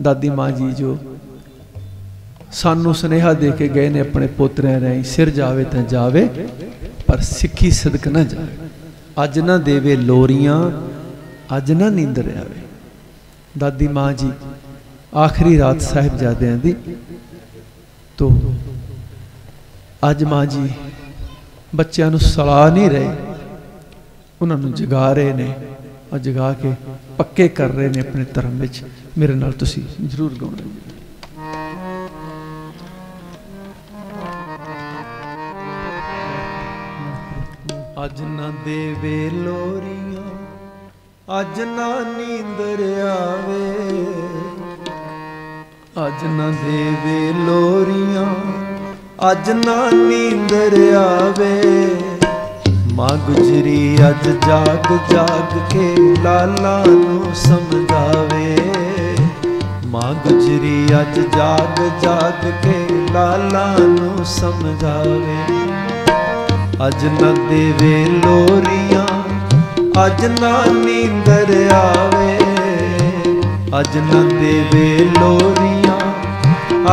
ਦਾਦੀ ਮਾਂ ਜੀ ਜੋ ਸਾਨੂੰ ਸੁਨੇਹਾ ਦੇ ਕੇ ਗਏ ਨੇ ਆਪਣੇ ਪੋਤਰਿਆਂ ਰਾਹੀਂ ਸਿਰ ਜਾਵੇ ਤਾਂ ਜਾਵੇ, ਪਰ ਸਿੱਖੀ ਸਦਕ ਨਾ ਜਾਵੇ। ਅੱਜ ਨਾ ਦੇਵੇ ਲੋਰੀਆਂ, ਅੱਜ ਨਾ ਨੀਂਦਰ ਆਵੇ ਦਾਦੀ ਮਾਂ ਜੀ, ਆਖਰੀ ਰਾਤ ਸਾਹਿਬਜ਼ਾਦਿਆਂ ਦੀ ਤੋ ਅੱਜ ਮਾਂ ਜੀ ਬੱਚਿਆਂ ਨੂੰ ਸਲਾਹ ਨਹੀਂ ਰਹੇ। ਉਹਨਾਂ ਨੂੰ ਜਗਾ ਰਹੇ ਨੇ ਔਰ ਜਗਾ ਕੇ ਪੱਕੇ ਕਰ ਰਹੇ ਨੇ ਆਪਣੇ ਧਰਮ ਵਿੱਚ। ਮੇਰੇ ਨਾਲ ਤੁਸੀਂ ਜ਼ਰੂਰ ਗਾਉਣਾ ਜੀ ਅੱਜ ਨਾ ਦੇਵੇ ਲੋਰੀਆਂ, ਅੱਜ ਨਾ ਨੀਂਦਰ ਆਵੇ। ਅੱਜ ਨਾ ਦੇਵੇ ਲੋਰੀਆਂ, ਅੱਜ ਨਾ ਨੀਂਦਰ ਆਵੇ। ਮਾਂ ਗੁਜਰੀ ਅੱਜ ਜਾਗ ਜਾਗ ਕੇ ਲਾਲਾ ਨੂੰ ਸਮਝਾਵੇ। ਮਾਂ ਗੁਜਰੀ, ਅੱਜ ਜਾਗ ਜਾਗ ਕੇ ਲਾਲਾ ਨੂੰ ਸਮਝਾਵੇ। ਅੱਜ ਨਾ ਦੇਵੇ ਲੋਰੀਆਂ, ਅੱਜ ਨਾ ਨੀਂਦਰ ਆਵੇ। ਅੱਜ ਨਾ ਦੇਵੇ ਲੋਰੀਆਂ,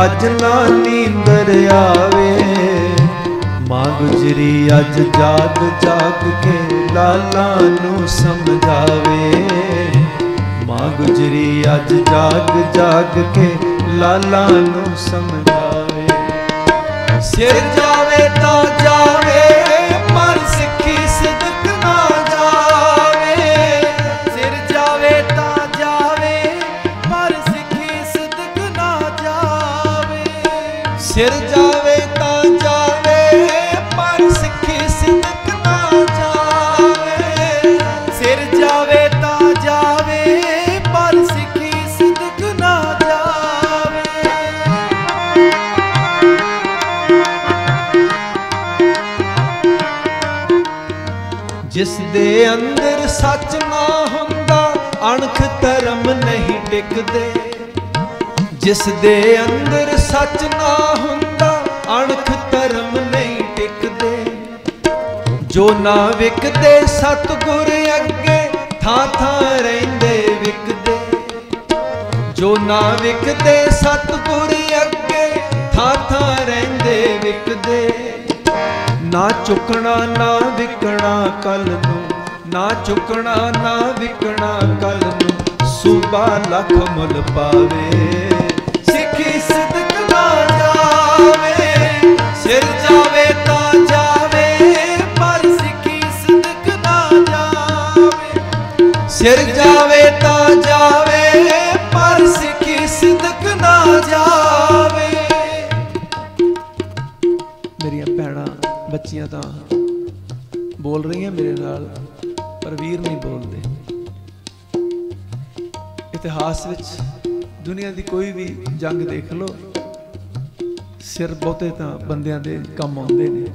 ਅੱਜ ਨਾ ਨੀਂਦਰ ਆਵੇ। ਮਾਂ ਗੁਜਰੀ, ਅੱਜ ਜਾਗ ਜਾਗ ਕੇ ਲਾਲਾ ਨੂੰ ਸਮਝਾਵੇ। ਮਾਂ ਗੁਜਰੀ ਅੱਜ ਜਾਗ ਜਾਗ ਕੇ ਲਾਲਾ ਨੂੰ ਸਮਝਾਵੇ। ਸਿਰ ਜਾਵੇ ਤਾਂ ਜਾਵੇ। ਜਿਸ ਦੇ ਅੰਦਰ ਸੱਚ ਨਾ ਹੁੰਦਾ, ਅਣਖ ਧਰਮ ਨਹੀਂ ਟਿਕਦੇ ਜਿਸ ਦੇ ਅੰਦਰ ਸੱਚ ਨਾ ਹੁੰਦਾ, ਅਣਖ ਧਰਮ ਨਹੀਂ ਟਿਕਦੇ ਜੋ ਨਾ ਵਿਕਦੇ ਸਤਗੁਰ ਅੱਗੇ, ਥਾਂ ਥਾਂ ਰਹਿੰਦੇ ਵਿਕਦੇ। ਜੋ ਨਾ ਵਿਕਦੇ ਸਤਗੁਰ ਅੱਗੇ, ਥਾਂ ਥਾਂ ਰਹਿੰਦੇ ਵਿਕਦੇ। ਨਾ ਚੁੱਕਣਾ, ਨਾ ਵਿਕਣਾ ਕੱਲ ਨੂੰ। ਨਾ ਚੁੱਕਣਾ, ਨਾ ਵਿਕਣਾ ਕੱਲ ਨੂੰ। ਸੂਬਾ ਲੱਖ ਮੁੱਲ ਪਾਵੇ। ਬੱਚੀਆਂ ਤਾਂ ਬੋਲ ਰਹੀਆਂ ਮੇਰੇ ਨਾਲ, ਪਰ ਵੀਰ ਨਹੀਂ ਬੋਲਦੇ। ਇਤਿਹਾਸ ਵਿੱਚ ਦੁਨੀਆ ਦੀ ਕੋਈ ਵੀ ਜੰਗ ਦੇਖ ਲਓ, ਸਿਰ ਬਹੁਤੇ ਤਾਂ ਬੰਦਿਆਂ ਦੇ ਕੰਮ ਆਉਂਦੇ ਨੇ।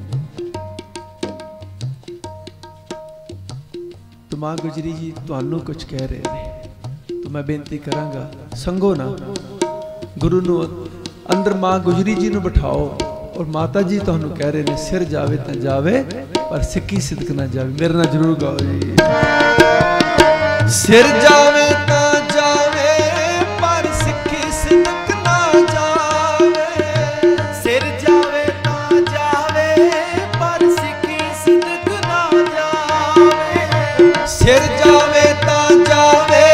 ਤਾਂ ਮਾਂ ਗੁਜਰੀ ਜੀ ਤੁਹਾਨੂੰ ਕੁਝ ਕਹਿ ਰਹੇ ਨੇ। ਤਾਂ ਮੈਂ ਬੇਨਤੀ ਕਰਾਂਗਾ, ਸੰਗੋ ਨਾ, ਗੁਰੂ ਨੂੰ ਅੰਦਰ ਮਾਂ ਗੁਜਰੀ ਜੀ ਨੂੰ ਬਿਠਾਓ। ਔਰ ਮਾਤਾ ਜੀ ਤੁਹਾਨੂੰ ਕਹਿ ਰਹੇ ਨੇ, ਸਿਰ ਜਾਵੇ ਤਾਂ ਜਾਵੇ, ਪਰ ਸਿੱਕੀ ਸਿਦਕ ਨਾ ਜਾਵੇ। ਮੇਰੇ ਨਾਲ ਜ਼ਰੂਰ ਗਾਓ ਜੀ। ਸਿਰ ਜਾਵੇ ਤਾਂ ਜਾਵੇ, ਪਰ ਸਿੱਖੀ ਸਿਦਕ ਨਾ ਜਾਵੇ। ਸਿਰ ਜਾਵੇ ਤਾਂ ਜਾਵੇ, ਪਰ ਸਿੱਖੀ ਸਿਦਕ ਨਾ ਜਾਵੇ। ਸਿਰ ਜਾਵੇ ਤਾਂ ਜਾਵੇ,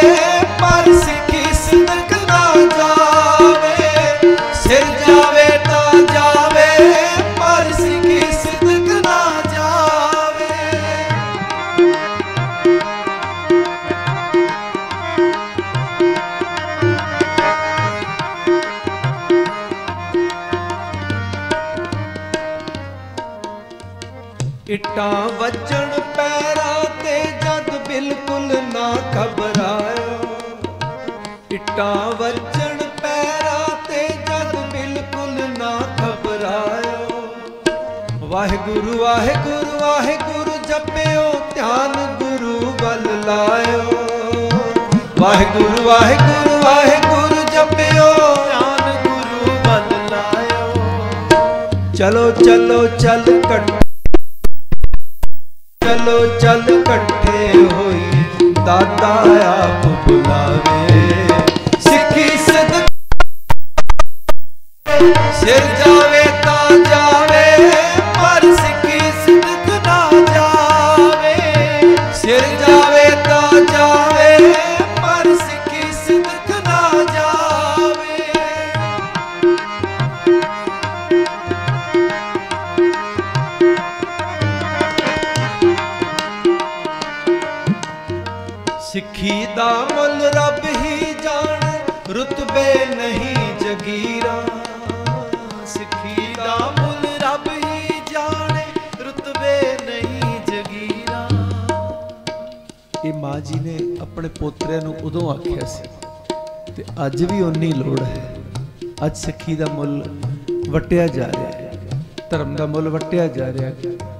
ਪਰ ਸਿੱਖੀ ਸਿਦਕ ਨਾ ਜਾਵੇ। ਸਿਰ ਜਾਵੇ ਵੱਜਣ ਪੈਰਾਂ ਤੇ ਜਦ ਬਿਲਕੁਲ ਨਾ ਘਬਰਾਇਓ। ਇੱਟਾਂ ਵੱਜਣ ਪੈਰਾਂ ਤੇ ਜਦ ਬਿਲਕੁਲ ਨਾ ਘਬਰਾਇਓ। ਵਾਹਿਗੁਰੂ ਵਾਹਿਗੁਰੂ ਵਾਹਿਗੁਰੂ ਜਪਿਓ, ਧਿਆਨ ਗੁਰੂ ਵੱਲ ਲਾਇਓ। ਵਾਹਿਗੁਰੂ ਵਾਹਿਗੁਰੂ ਵਾਹਿਗੁਰੂ ਜਪਿਓ, ਧਿਆਨ ਗੁਰੂ ਵੱਲ ਲਾਇਓ। ਚਲੋ ਚਲੋ, ਚੱਲ ਕੱਟ ਚਲੋ ਚੱਲ ਇਕੱਠੇ ਹੋਈ ਦਾਤਾ ਆਪ ਬੁਲਾਵੇ। ਸਿੱਖੀ ਸਦਕੇ ਸਿਰ ਜਾ ਸਿੱਖੀ ਦਾ ਮੁੱਲ ਰੱਬ ਹੀ ਜਾਣੇ, ਰੁਤਬੇ ਨਹੀਂ ਜਗੀਰਾਂ। ਸਿੱਖੀ ਦਾ ਮੁੱਲ ਰੱਬ ਹੀ ਜਾਣੇ, ਰੁਤਬੇ ਨਹੀਂ ਜਗੀਰਾਂ। ਇਹ ਮਾਂ ਜੀ ਨੇ ਆਪਣੇ ਪੋਤਰਿਆਂ ਨੂੰ ਉਦੋਂ ਆਖਿਆ ਸੀ, ਤੇ ਅੱਜ ਵੀ ਉਨੀ ਲੋੜ ਹੈ। ਅੱਜ ਸਿੱਖੀ ਦਾ ਮੁੱਲ ਵਟਿਆ ਜਾ ਰਿਹਾ ਹੈ, ਧਰਮ ਦਾ ਮੁੱਲ ਵਟਿਆ ਜਾ ਰਿਹਾ ਹੈ।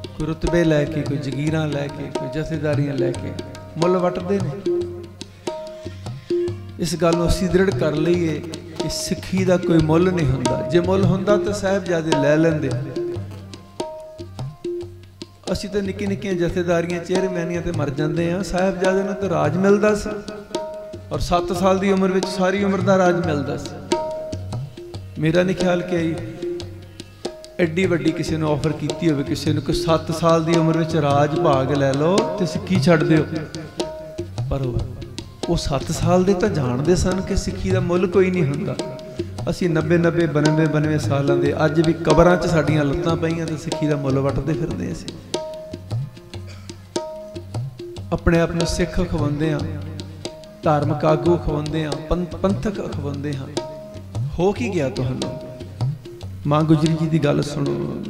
ਕੋਈ ਰੁਤਬੇ ਲੈ ਕੇ, ਕੋਈ ਜ਼ਗੀਰਾਂ ਲੈ ਕੇ, ਕੋਈ ਜਥੇਦਾਰੀਆਂ ਲੈ ਕੇ ਮੁੱਲ ਵਟਦੇ ਨੇ। ਇਸ ਗੱਲ ਨੂੰ ਅਸੀਂ ਦ੍ਰਿੜ ਕਰ ਲਈਏ ਕਿ ਸਿੱਖੀ ਦਾ ਕੋਈ ਮੁੱਲ ਨਹੀਂ ਹੁੰਦਾ। ਜੇ ਮੁੱਲ ਹੁੰਦਾ ਤਾਂ ਸਾਹਿਬਜ਼ਾਦੇ ਲੈ ਲੈਂਦੇ। ਅਸੀਂ ਤਾਂ ਨਿੱਕੀ ਨਿੱਕੀਆਂ ਜਥੇਦਾਰੀਆਂ, ਚੇਅਰਮੈਨੀਆਂ ਤੇ ਮਰ ਜਾਂਦੇ ਆ ਸਾਹਿਬਜ਼ਾਦੇ ਨੂੰ ਤਾਂ ਰਾਜ ਮਿਲਦਾ ਸੀ ਔਰ 7 ਸਾਲ ਦੀ ਉਮਰ ਵਿੱਚ ਸਾਰੀ ਉਮਰ ਦਾ ਰਾਜ ਮਿਲਦਾ ਸੀ। ਮੇਰਾ ਨਹੀਂ ਖਿਆਲ ਕਿ ਐਡੀ ਵੱਡੀ ਕਿਸੇ ਨੂੰ ਆਫਰ ਕੀਤੀ ਹੋਵੇ, ਕਿਸੇ ਨੂੰ ਕਿ 7 ਸਾਲ ਦੀ ਉਮਰ ਵਿੱਚ ਰਾਜ ਭਾਗ ਲੈ ਲਓ ਤੇ ਸਿੱਖੀ ਛੱਡ ਦਿਓ। ਪਰ ਉਹ ਉਹ 7 ਸਾਲ ਦੇ ਤਾਂ ਜਾਣਦੇ ਸਨ ਕਿ ਸਿੱਖੀ ਦਾ ਮੁੱਲ ਕੋਈ ਨਹੀਂ ਹੁੰਦਾ। ਅਸੀਂ 90 90 92 92 ਸਾਲਾਂ ਦੇ ਅੱਜ ਵੀ ਕਬਰਾਂ 'ਚ ਸਾਡੀਆਂ ਲੱਤਾਂ ਪਈਆਂ ਤੇ ਸਿੱਖੀ ਦਾ ਮੁੱਲ ਵਟਦੇ ਫਿਰਦੇ ਅਸੀਂ। ਆਪਣੇ ਆਪ ਨੂੰ ਸਿੱਖ ਖਵਾਉਂਦੇ ਆ ਧਾਰਮਿਕ ਆਗੂ ਖਵਾਉਂਦੇ ਆ ਪੰਥਕ ਖਵਾਉਂਦੇ ਹਾਂ। ਹੋ ਕੀ ਗਿਆ ਤੁਹਾਨੂੰ? ਮਾਂ ਗੁਜਰੀ ਜੀ ਦੀ ਗੱਲ ਸੁਣੋ।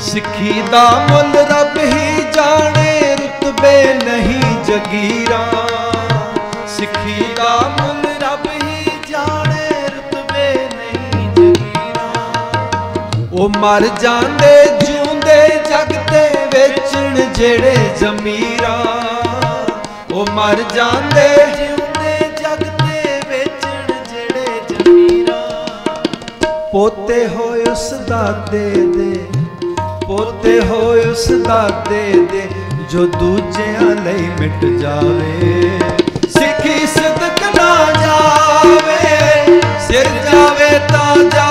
ਸਿੱਖੀ ਦਾ ਮੁੱਲ ਰੱਬ ਹੀ ਜਾਣੇ। ਰੁਤਬੇ ਨਹੀਂ ਜਗੀਰਾਂ। ਸਿੱਖੀ ਦਾ ਮੁੱਲ ਰੱਬ ਹੀ ਜਾਣੇ, ਰੁਤਬੇ ਨਹੀਂ ਜਗੀਰਾਂ। ਉਹ ਮਰ ਜਾਂਦੇ, ਜਿਉਂਦੇ ਜਗ ਤੇ ਵੇਚਣ ਜਿਹੜੇ ਜ਼ਮੀਰਾਂ। ਉਹ ਮਰ ਜਾਂਦੇ, ਜਿਉਂਦੇ ਜਗ ਤੇ ਵੇਚਣ ਜਿਹੜੇ ਜ਼ਮੀਰਾਂ। ਪੋਤੇ ਹੋਏ ਉਸ ਦਾਦੇ ਦੇ, ਪੋਤੇ ਹੋਏ ਉਸ ਦਾਦੇ ਦੇ ਜੋ ਦੂਜਿਆਂ ਲਈ ਮਿਟ ਜਾਵੇ। ਸਿੱਖੀ ਸਦਕ ਨਾ ਜਾਵੇ ਸਿਰ ਜਾਵੇ ਤਾਂ ਜਾਵੇ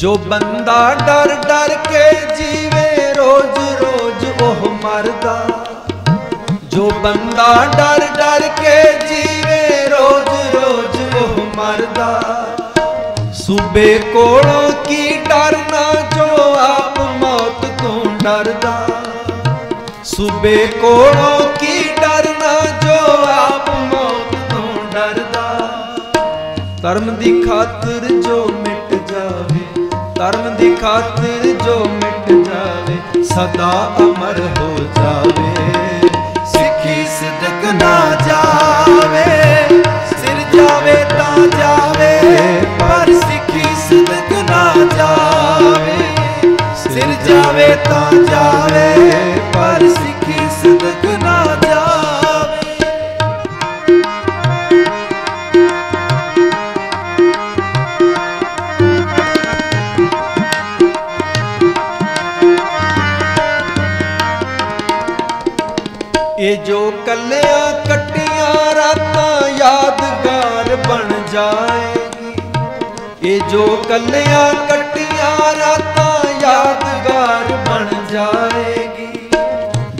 ਜੋ ਬੰਦਾ ਡਰ ਡਰ ਕੇ ਜੀਵੇ, ਰੋਜ਼ ਰੋਜ਼ ਉਹ ਮਰਦਾ। ਜੋ ਬੰਦਾ ਡਰ ਡਰ ਕੇ ਜੀਵੇ, ਰੋਜ਼ ਰੋਜ਼ ਉਹ ਮਰਦਾ। ਸੂਬੇ ਕੋਲੋਂ ਕੀ ਡਰਨਾ, ਜੋ ਆਪ ਮੌਤ ਤੋਂ ਡਰਦਾ। ਸੂਬੇ ਕੋਲੋਂ ਕੀ ਡਰਨਾ, ਜੋ ਆਪ ਮੌਤ ਤੋਂ ਡਰਦਾ। ਧਰਮ ਦੀ ਖਾਤਰ ਧਰਮ ਦੀ ਖਾਤਰ ਜੋ ਮਿਟ ਜਾਵੇ ਸਦਾ ਅਮਰ ਹੋ ਜਾਵੇ। ਇਹ ਜੋ ਕੱਲਿਆਂ ਕੱਟੀਆਂ ਰਾਤਾਂ ਯਾਦਗਾਰ ਬਣ ਜਾਏਗੀ।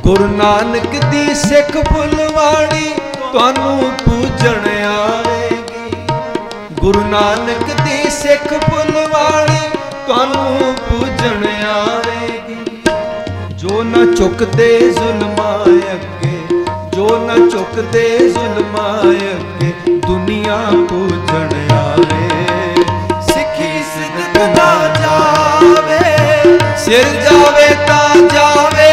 ਗੁਰੂ ਨਾਨਕ ਦੀ ਸਿੱਖ ਫੁੱਲਵਾੜੀ ਤੁਹਾਨੂੰ ਪੂਜਣ ਆਵੇਗੀ। ਗੁਰੂ ਨਾਨਕ ਦੀ ਸਿੱਖ ਫੁੱਲਵਾੜੀ ਤੁਹਾਨੂੰ ਪੂਜਣ ਆਵੇਗੀ। ਜੋ ਨਾ ਚੁੱਕਦੇ ਜ਼ੁਲਮਾਂ ਅੱਗੇ, ਜੋ ਨਾ ਚੁੱਕਦੇ ਜ਼ੁਲਮਾਂ ਅੱਗੇ, ਦੁਨੀਆ ਪੂਜਣ ਸਿਰ ਜਾਵੇ ਤਾਂ ਜਾਵੇ,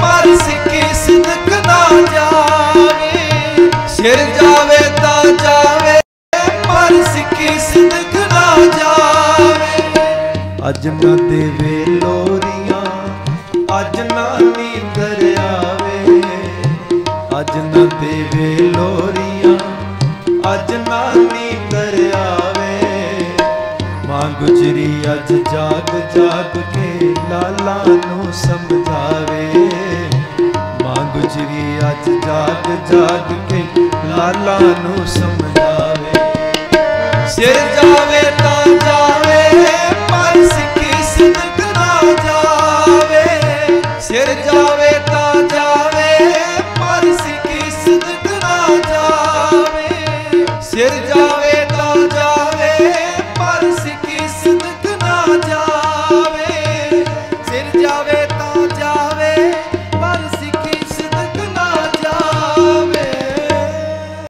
ਪਰ ਸਿੱਖੀ ਸਿਦਕ ਨਾ ਜਾਵੇ। ਸਿਰ ਜਾਵੇ ਤਾਂ ਜਾਵੇ, ਪਰ ਸਿੱਖੀ ਸਿਦਕ ਨਾ ਜਾਵੇ। ਅੱਜ ਨਾ ਦੇਵੇ ਲੋਰੀਆਂ, ਅੱਜ ਨਾ ਨੀਂਦਰ ਆਵੇ ਅੱਜ ਨਾ ਦੇਵੇ ਲੋਰੀਆਂ, ਅੱਜ ਮਾਂ ਗੁਜਰੀ ਅੱਜ ਜਾਗ ਜਾਗ ਕੇ ਲਾਲਾ ਨੂੰ ਸਮਝਾਵੇ। ਮਾਂ ਗੁਜਰੀ ਅੱਜ ਜਾਗ ਜਾਗ ਕੇ ਲਾਲਾ ਨੂੰ ਸਮਝਾਵੇ। ਸਿਰ ਜਾਵੇ ਤਾਂ ਜਾਵੇ